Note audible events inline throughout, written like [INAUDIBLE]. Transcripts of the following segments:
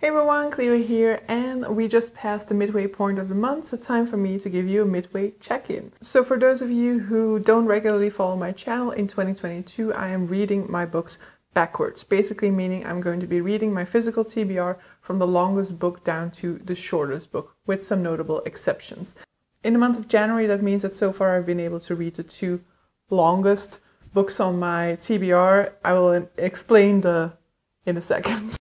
Hey everyone, Clio here, and we just passed the midway point of the month, so time for me to give you a midway check-in. So for those of you who don't regularly follow my channel, in 2022 I am reading my books backwards, basically meaning I'm going to be reading my physical TBR from the longest book down to the shortest book, with some notable exceptions. In the month of January, that means that so far I've been able to read the two longest books on my TBR. I will explain the in a second. [LAUGHS]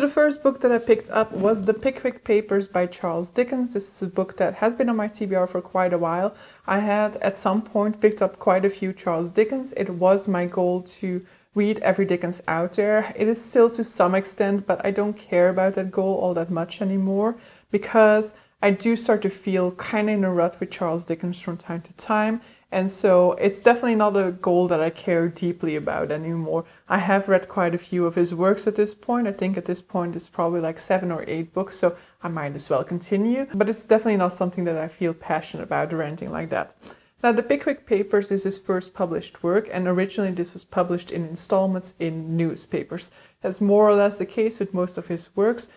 So the first book that I picked up was The Pickwick Papers by Charles Dickens. This is a book that has been on my TBR for quite a while. I had at some point picked up quite a few Charles Dickens. It was my goal to read every Dickens out there. It is still to some extent, but I don't care about that goal all that much anymore because I do start to feel kind of in a rut with Charles Dickens from time to time. And so it's definitely not a goal that I care deeply about anymore. I have read quite a few of his works at this point. I think at this point it's probably like seven or eight books, so I might as well continue. But it's definitely not something that I feel passionate about or anything like that. Now, The Pickwick Papers is his first published work, and originally this was published in installments in newspapers. That's more or less the case with most of his works.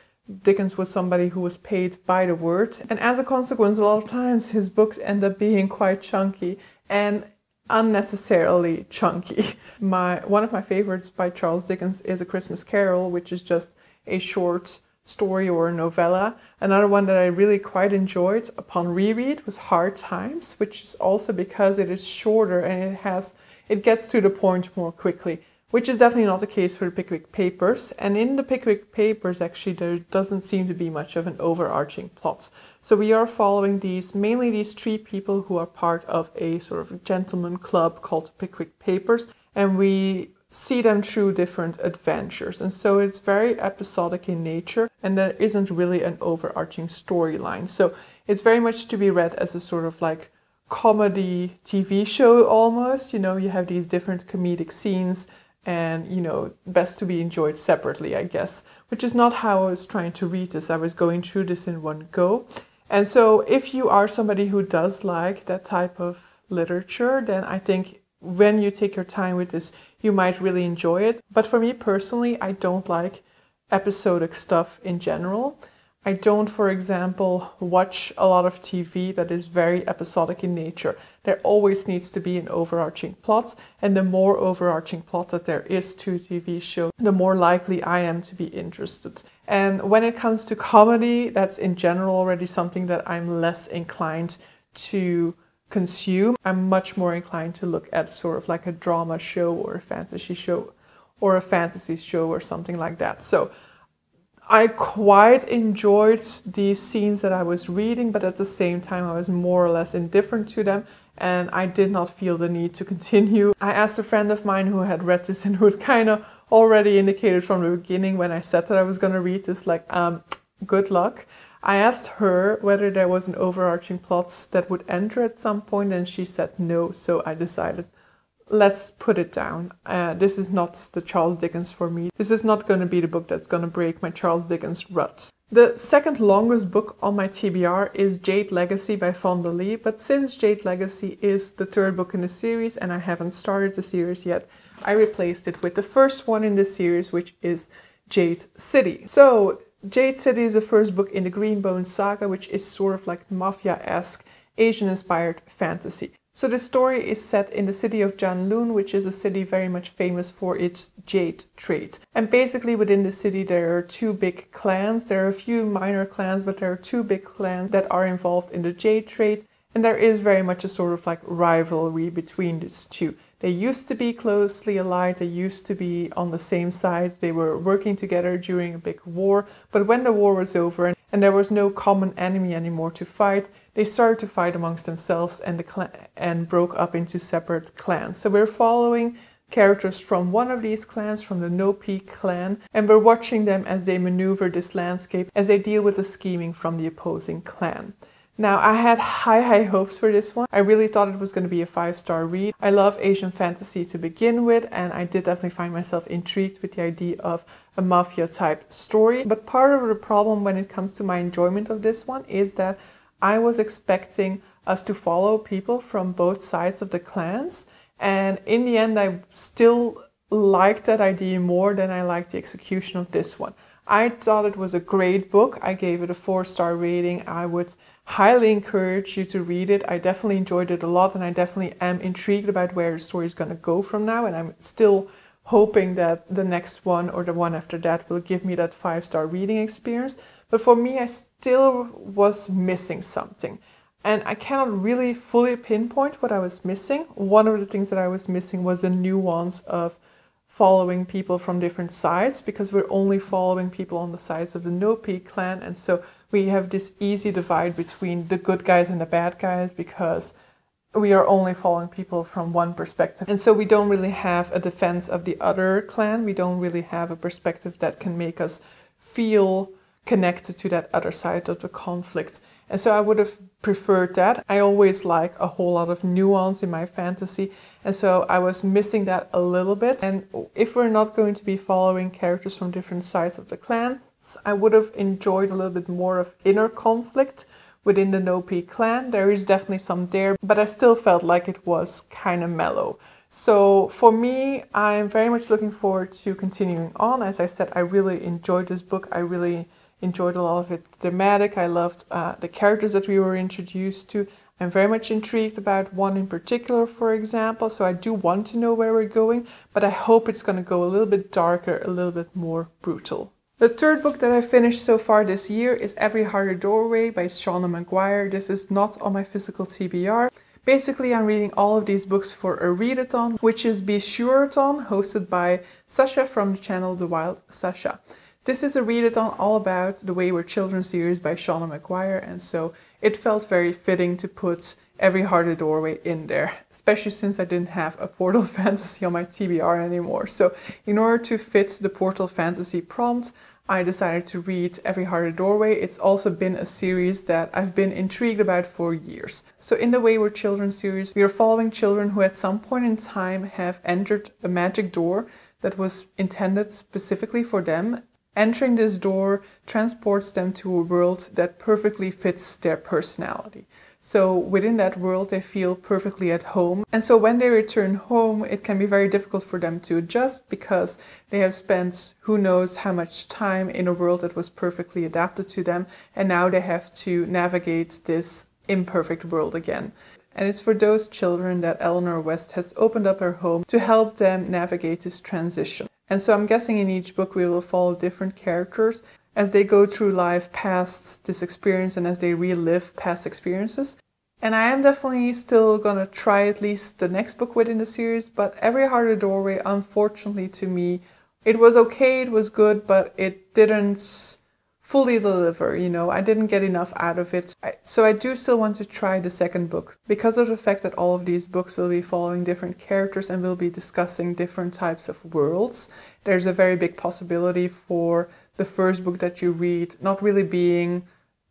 Dickens was somebody who was paid by the word, and as a consequence, a lot of times his books end up being quite chunky and unnecessarily chunky. [LAUGHS] My one of my favorites by Charles Dickens is A Christmas Carol, which is just a short story or a novella. Another one that I really quite enjoyed upon reread was Hard Times, which is also because it is shorter and it has it gets to the point more quickly which is definitely not the case for the Pickwick Papers. And in the Pickwick Papers, actually, there doesn't seem to be much of an overarching plot. So we are following these, mainly these three people who are part of a sort of gentleman club called Pickwick Papers, and we see them through different adventures. And so it's very episodic in nature, and there isn't really an overarching storyline. So it's very much to be read as a sort of like comedy TV show almost. You know, you have these different comedic scenes and you know best to be enjoyed separately i guess which is not how i was trying to read this. I was going through this in one go. And so if you are somebody who does like that type of literature then i think when you take your time with this you might really enjoy it. But for me personally i don't like episodic stuff in general I don't, for example, watch a lot of TV that is very episodic in nature. There always needs to be an overarching plot, and the more overarching plot that there is to a TV show, the more likely I am to be interested. And when it comes to comedy, that's in general already something that I'm less inclined to consume. I'm much more inclined to look at sort of like a drama show or a fantasy show or a fantasy show or something like that. So I quite enjoyed the scenes that I was reading, but at the same time, I was more or less indifferent to them and I did not feel the need to [LAUGHS] continue. I asked a friend of mine who had read this and who had kind of already indicated from the beginning when I said that I was going to read this, like, um, good luck. I asked her whether there was an overarching plot that would enter at some point, and she said no, so I decided let's put it down. Uh, this is not the Charles Dickens for me. This is not going to be the book that's going to break my Charles Dickens rut. The second longest book on my TBR is Jade Legacy by Fonda Lee, but since Jade Legacy is the third book in the series and I haven't started the series yet, I replaced it with the first one in the series, which is Jade City. So, Jade City is the first book in the Greenbone saga, which is sort of like mafia esque, Asian inspired fantasy. So the story is set in the city of Janloon, which is a city very much famous for its jade trade. And basically within the city there are two big clans. There are a few minor clans, but there are two big clans that are involved in the jade trade. And there is very much a sort of like rivalry between these two. They used to be closely allied, they used to be on the same side, they were working together during a big war. But when the war was over and there was no common enemy anymore to fight, they started to fight amongst themselves and the and broke up into separate clans. So we're following characters from one of these clans, from the No Peak clan, and we're watching them as they maneuver this landscape as they deal with the scheming from the opposing clan. Now, I had high, high hopes for this one. I really thought it was going to be a five star read. I love Asian fantasy to begin with, and I did definitely find myself intrigued with the idea of a mafia type story. But part of the problem when it comes to my enjoyment of this one is that I was expecting us to follow people from both sides of the clans And in the end, I still liked that idea more than I liked the execution of this one. I thought it was a great book. I gave it a four star rating. I would highly encourage you to read it. I definitely enjoyed it a lot and I definitely am intrigued about where the story is going to go from now. And I'm still hoping that the next one or the one after that will give me that five star reading experience. But for me, I still was missing something. And I cannot really fully pinpoint what I was missing. One of the things that I was missing was the nuance of following people from different sides because we're only following people on the sides of the No clan. And so we have this easy divide between the good guys and the bad guys because we are only following people from one perspective. And so we don't really have a defense of the other clan. We don't really have a perspective that can make us feel connected to that other side of the conflict. And so I would have preferred that. I always like a whole lot of nuance in my fantasy. And so I was missing that a little bit. And if we're not going to be following characters from different sides of the clan, I would have enjoyed a little bit more of inner conflict within the No Peak clan. There is definitely some there, but I still felt like it was kind of mellow. So for me, I'm very much looking forward to continuing on. As I said, I really enjoyed this book. I really enjoyed a lot of it thematic. I loved uh, the characters that we were introduced to. I'm very much intrigued about one in particular, for example, so I do want to know where we're going, but I hope it's going to go a little bit darker, a little bit more brutal. The third book that I finished so far this year is Every Heart a Doorway by Seanan McGuire. This is not on my physical TBR. Basically, I'm reading all of these books for a readathon, which is Be Sureathon, hosted by Sasha from the channel The Wild Sasha. This is a readathon all about the Wayward Children series by Seanan McGuire, and so it felt very fitting to put Every Heart a Doorway in there, especially since I didn't have a Portal [LAUGHS] Fantasy on my TBR anymore. So, in order to fit the Portal Fantasy prompt, I decided to read Every Heart a Doorway. It's also been a series that I've been intrigued about for years. So, in the Wayward Children series, we are following children who at some point in time have entered a magic door that was intended specifically for them Entering this door transports them to a world that perfectly fits their personality. So within that world, they feel perfectly at home. And so when they return home, it can be very difficult for them to adjust because they have spent who knows how much time in a world that was perfectly adapted to them. And now they have to navigate this imperfect world again. And it's for those children that Eleanor West has opened up her home to help them navigate this transition. And so I'm guessing in each book we will follow different characters as they go through life past this experience and as they relive past experiences. And I am definitely still gonna try at least the next book within the series, but Every Heart a Doorway, unfortunately to me, it was okay, it was good, but it didn't fully deliver, you know, I didn't get enough out of it. So I do still want to try the second book because of the fact that all of these books will be following different characters and will be discussing different types of worlds. There's a very big possibility for the first book that you read not really being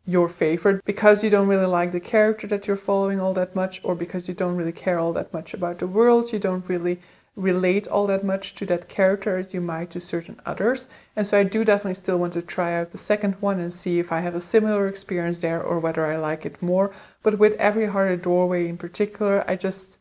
your favorite because you don't really like the character that you're following all that much or because you don't really care all that much about the world, you don't really relate all that much to that character as you might to certain others. And so I do definitely still want to try out the second one and see if I have a similar experience there or whether I like it more. But with Every Heart a Doorway in particular, I just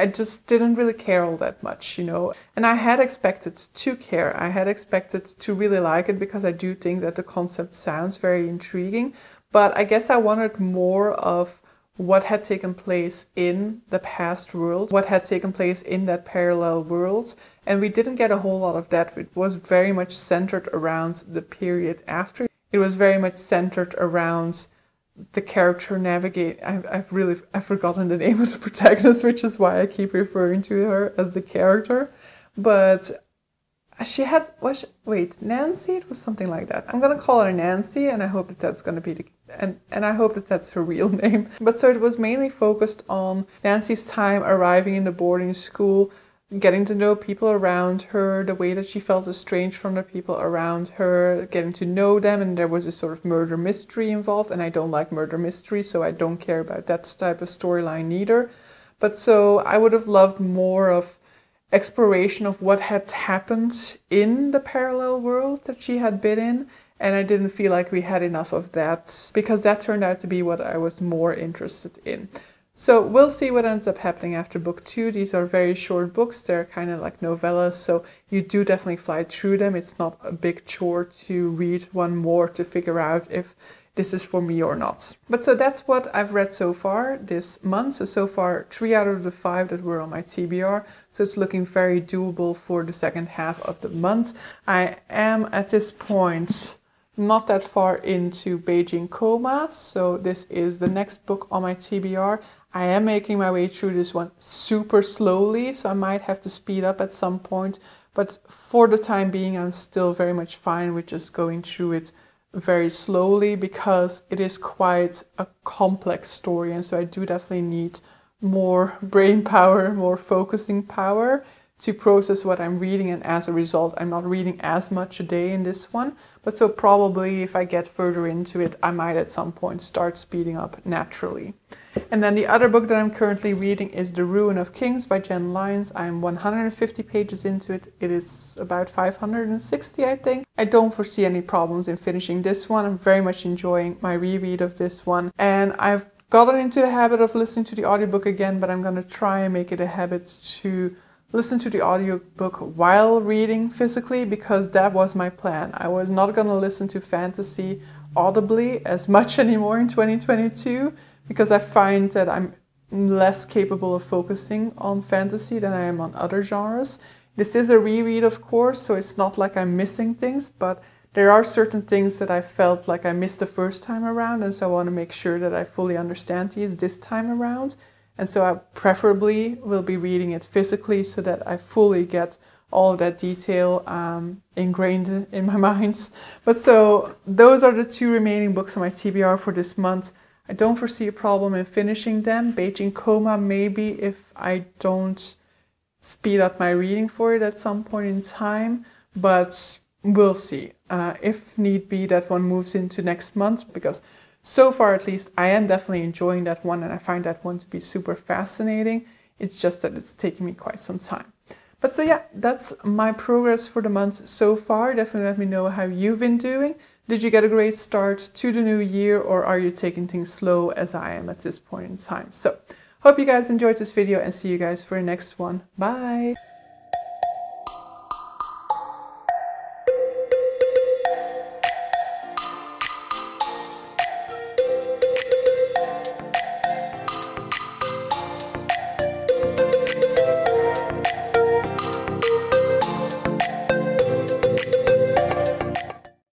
I just didn't really care all that much, you know. And I had expected to care. I had expected to really like it because I do think that the concept sounds very intriguing. But I guess I wanted more of what had taken place in the past world, what had taken place in that parallel world. And we didn't get a whole lot of that. It was very much centered around the period after. It was very much centered around the character navigate. I've, I've really I've forgotten the name of the [LAUGHS] protagonist, which is why I keep referring to her as the character. But she had was she, wait Nancy. It was something like that. I'm gonna call her Nancy, and I hope that that's gonna be the and and I hope that that's her [LAUGHS] real name. But so it was mainly focused on Nancy's time arriving in the boarding school, getting to know people around her, the way that she felt estranged from the people around her, getting to know them, and there was a sort of murder mystery involved. And I don't like murder mystery, so I don't care about that type of storyline either. But so I would have loved more of exploration of what had happened in the parallel world that she had been in. And I didn't feel like we had enough of that because that turned out to be what I was more interested in. So we'll see what ends up happening after book two. These are very short books. They're kind of like novellas, so you do definitely fly through them. It's not a big chore to read one more to figure out if this is for me or not. But so that's what I've read so far this month. So, so far, three out of the five that were on my TBR. So it's looking very doable for the second half of the month. I am at this point not that far into Beijing Coma. So this is the next book on my TBR. I am making my way through this one super slowly, so I might have to speed up at some point. But for the time being, I'm still very much fine with just going through it very slowly because it is quite a complex story. And so I do definitely need more brain power, more focusing power to process what I'm reading. And as a result, I'm not reading as much a day in this one. But so probably if I get further into it, I might at some point start speeding up naturally. And then the other book that I'm currently reading is The Ruin of Kings by Jenn Lyons. I'm 150 pages into it. It is about 560, I think. I don't foresee any problems in finishing this one. I'm very much enjoying my reread of this one. And I've gotten into the habit of listening to the audiobook again, but I'm going to try and make it a habit to listen to the audiobook while reading physically because that was my plan. I was not going to listen to fantasy audibly as much [LAUGHS] anymore in 2022 because I find that I'm less capable of focusing on fantasy than I am on other genres. This is a reread, of course, so it's not like I'm missing things, but there are certain things that I felt like I missed the first time around, and so I want to make sure that I fully understand these this time around. And so I preferably will be reading it physically so that I fully get all that detail um, ingrained in my [LAUGHS] mind. But so those are the two remaining books on my TBR for this month. I don't foresee a problem in finishing them. Beijing Coma, maybe if I don't speed up my reading for it at some point in time, but we'll see. Uh, if need be, that one moves into next month because so far at least I am definitely enjoying that one and I find that one to be super fascinating. It's just that it's taking me quite some time. But so yeah, that's my progress for the month so far. Definitely let me know how you've been doing. Did you get a great start to the new year or are you taking things slow as I am at this point in time? So, hope you guys enjoyed this video and see you guys for the next one. Bye!